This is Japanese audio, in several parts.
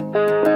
Música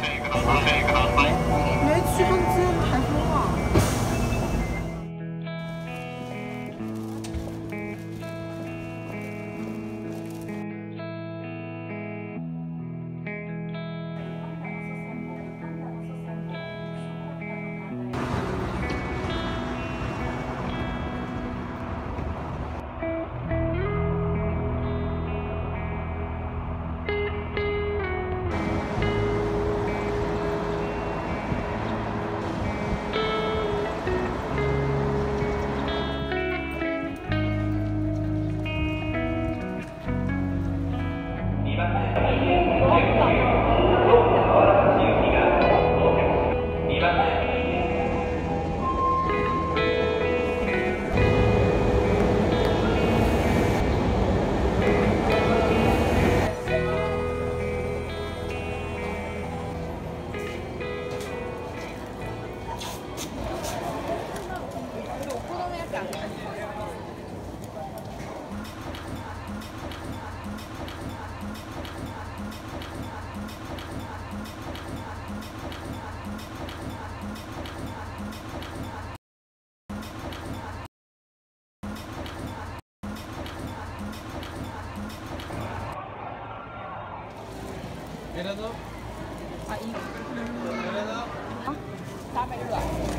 thing, and I'm saying. Vereador? Aí. Vereador? Tá melhor.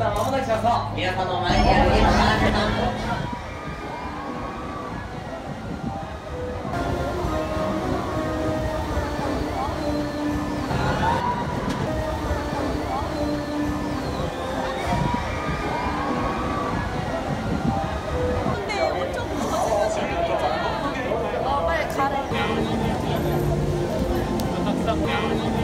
さあまもなく車窓皆さんの前にある今からたくさ。